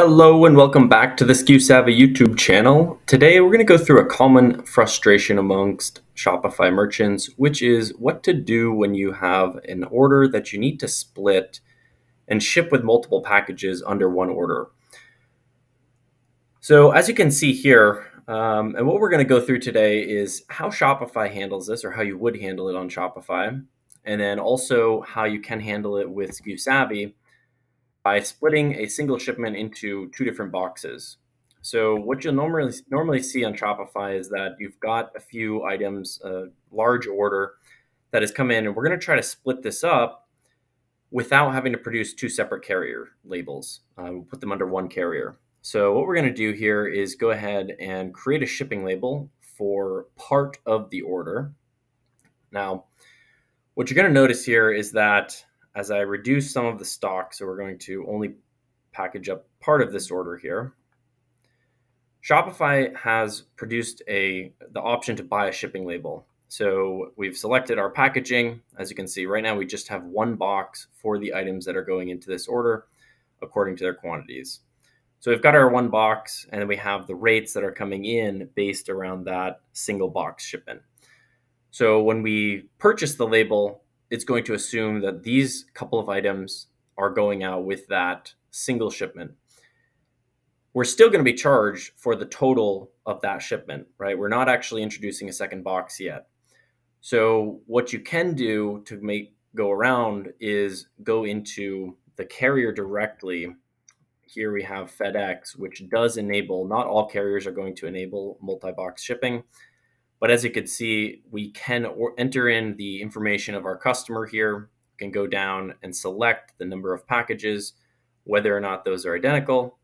Hello and welcome back to the SKUSavvy YouTube channel. Today we're going to go through a common frustration amongst Shopify merchants, which is what to do when you have an order that you need to split and ship with multiple packages under one order. So as you can see here, um, and what we're going to go through today is how Shopify handles this or how you would handle it on Shopify, and then also how you can handle it with SKUSavvy by splitting a single shipment into two different boxes. So what you'll normally normally see on Shopify is that you've got a few items, a large order that has come in, and we're going to try to split this up without having to produce two separate carrier labels. Uh, we'll put them under one carrier. So what we're going to do here is go ahead and create a shipping label for part of the order. Now, what you're going to notice here is that as I reduce some of the stock, so we're going to only package up part of this order here, Shopify has produced a the option to buy a shipping label. So we've selected our packaging. As you can see, right now we just have one box for the items that are going into this order according to their quantities. So we've got our one box and then we have the rates that are coming in based around that single box shipment. So when we purchase the label, it's going to assume that these couple of items are going out with that single shipment. We're still going to be charged for the total of that shipment, right? We're not actually introducing a second box yet. So what you can do to make go around is go into the carrier directly here we have FedEx, which does enable, not all carriers are going to enable multi box shipping. But as you can see, we can enter in the information of our customer here, we can go down and select the number of packages, whether or not those are identical.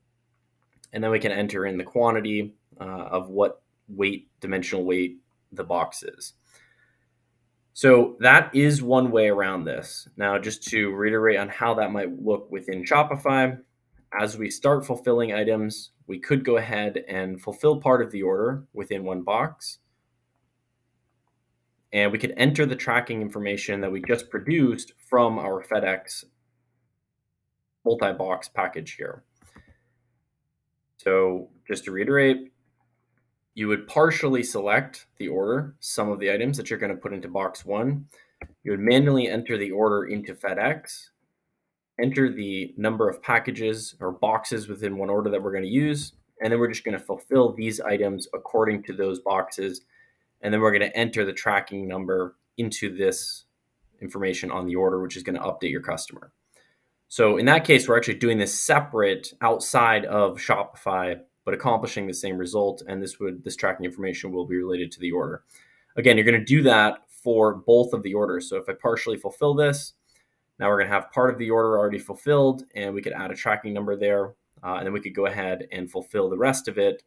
And then we can enter in the quantity uh, of what weight, dimensional weight the box is. So that is one way around this. Now, just to reiterate on how that might look within Shopify, as we start fulfilling items, we could go ahead and fulfill part of the order within one box. And we could enter the tracking information that we just produced from our FedEx multi-box package here. So just to reiterate, you would partially select the order, some of the items that you're going to put into box one. You would manually enter the order into FedEx enter the number of packages or boxes within one order that we're going to use. And then we're just going to fulfill these items according to those boxes. And then we're going to enter the tracking number into this information on the order, which is going to update your customer. So in that case, we're actually doing this separate outside of Shopify, but accomplishing the same result. And this would this tracking information will be related to the order. Again, you're going to do that for both of the orders. So if I partially fulfill this, now we're going to have part of the order already fulfilled, and we could add a tracking number there, uh, and then we could go ahead and fulfill the rest of it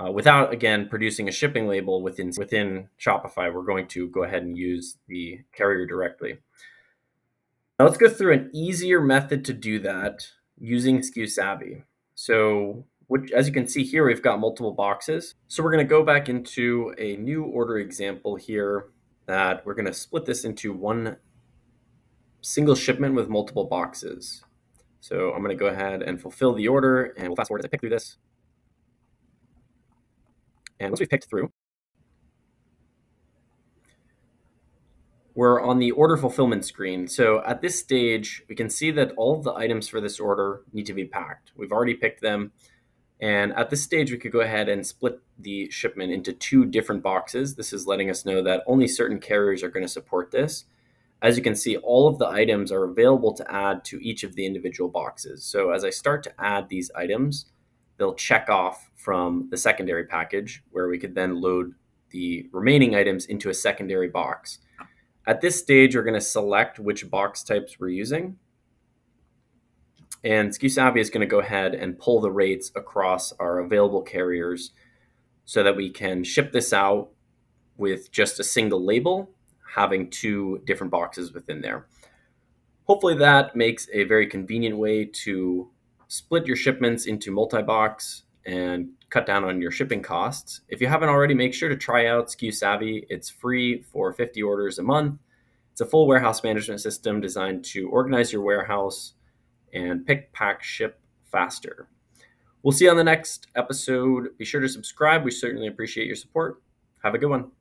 uh, without, again, producing a shipping label within within Shopify. We're going to go ahead and use the carrier directly. Now let's go through an easier method to do that using SKUSavvy. So which, as you can see here, we've got multiple boxes. So we're going to go back into a new order example here that we're going to split this into one single shipment with multiple boxes. So I'm going to go ahead and fulfill the order and we'll fast forward as I pick through this. And once we've picked through, we're on the order fulfillment screen. So at this stage, we can see that all of the items for this order need to be packed. We've already picked them. And at this stage, we could go ahead and split the shipment into two different boxes. This is letting us know that only certain carriers are going to support this. As you can see, all of the items are available to add to each of the individual boxes. So as I start to add these items, they'll check off from the secondary package where we could then load the remaining items into a secondary box. At this stage, we're going to select which box types we're using. And SKU is going to go ahead and pull the rates across our available carriers so that we can ship this out with just a single label having two different boxes within there. Hopefully that makes a very convenient way to split your shipments into multi-box and cut down on your shipping costs. If you haven't already, make sure to try out SKUSavvy. It's free for 50 orders a month. It's a full warehouse management system designed to organize your warehouse and pick, pack, ship faster. We'll see you on the next episode. Be sure to subscribe. We certainly appreciate your support. Have a good one.